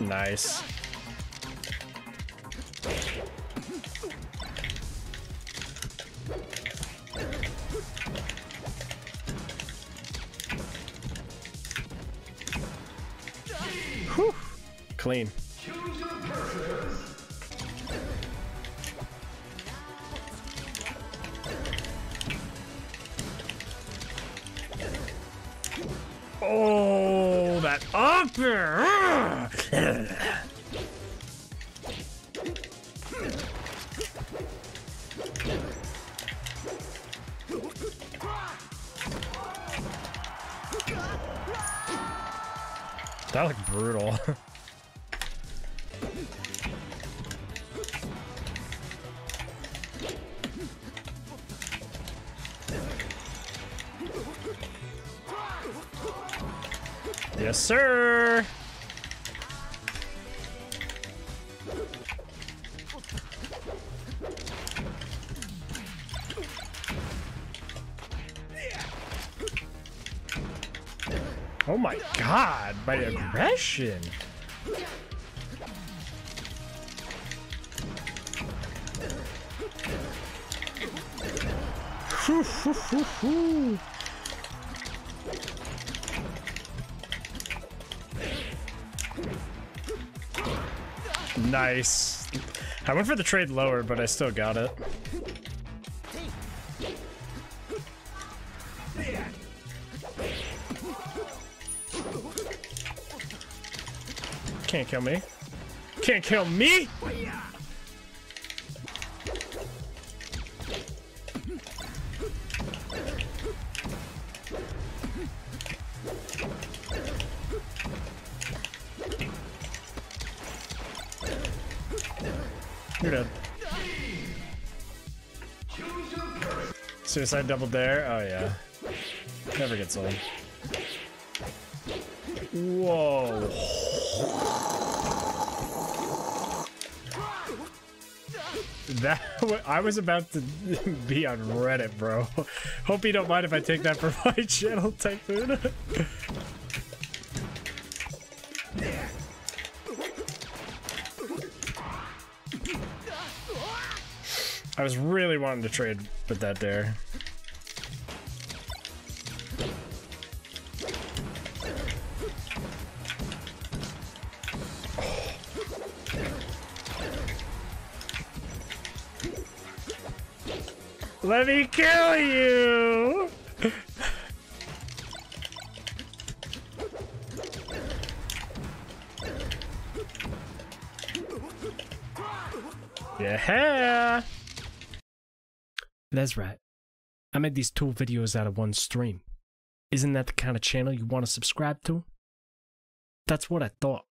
Nice. Whew. Clean. That upper! That looked brutal. yes, sir. Oh my god, my aggression. Hoo, hoo, hoo, Nice. I went for the trade lower, but I still got it. Can't kill me. Can't kill me! You're dead. Suicide double dare? Oh yeah. Never gets old. Whoa. That I was about to be on Reddit, bro. Hope you don't mind if I take that for my channel, Typhoon. I was really wanting to trade with that dare. Let me kill you! yeah! That's right. I made these two videos out of one stream. Isn't that the kind of channel you want to subscribe to? That's what I thought.